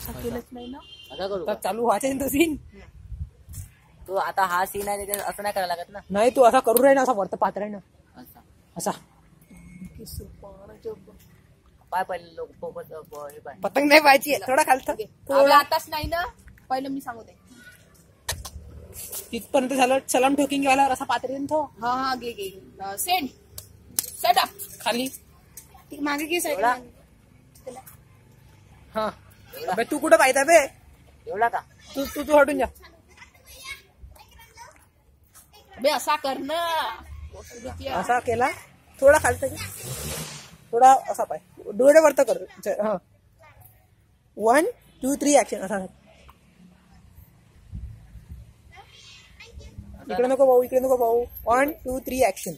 असं केलंच नाही ना. असं करू तर? चालू व्हायचे तो सीन तू आता हा सीन आहे त्याच्यात असं नाही करायला लागत ना? नाही तू असा करू राही ना असा वरत पाहत राही ना. असा. ब- पाय पहिले लोक फोकस हे पाय. पतंग नाही पाहिजे थोडा खालत आपलं आताच नाही ना? पहिलं मी सांगू दे. तिथपर्यंत झालं सलाम ठोकिंग गेल्यावर असा पात्र येईन तो? हा हा घे घे. सेंड सेट अप खाली. मागे घे साईड एवढा? हा. बे तू कुठं पाहिजे बे? एवढा का? तू तू तू हटून जा. बे असा कर ना. असा केला. थोडा खालत थोडा असा पाय. डोळे वरत कर. हा. वन टू थ्री ऍक्शन असा. इकडे नको भाऊ इकडे नको भाऊ वन टू थ्री ऍक्शन